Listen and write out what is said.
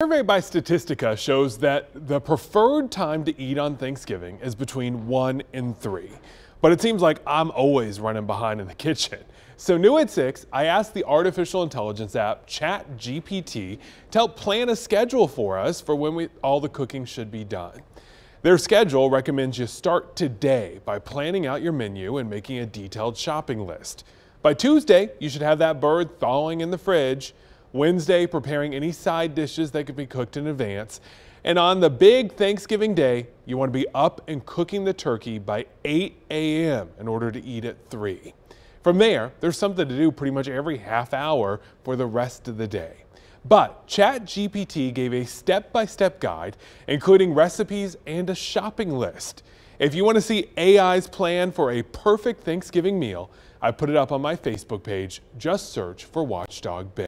survey by Statistica shows that the preferred time to eat on Thanksgiving is between 1 and 3. But it seems like I'm always running behind in the kitchen. So new at 6, I asked the artificial intelligence app ChatGPT to help plan a schedule for us for when we, all the cooking should be done. Their schedule recommends you start today by planning out your menu and making a detailed shopping list. By Tuesday, you should have that bird thawing in the fridge. Wednesday, preparing any side dishes that could be cooked in advance. And on the big Thanksgiving day, you want to be up and cooking the turkey by 8 a.m. in order to eat at 3. From there, there's something to do pretty much every half hour for the rest of the day. But ChatGPT gave a step-by-step guide, including recipes and a shopping list. If you want to see AI's plan for a perfect Thanksgiving meal, I put it up on my Facebook page. Just search for Watchdog Bay.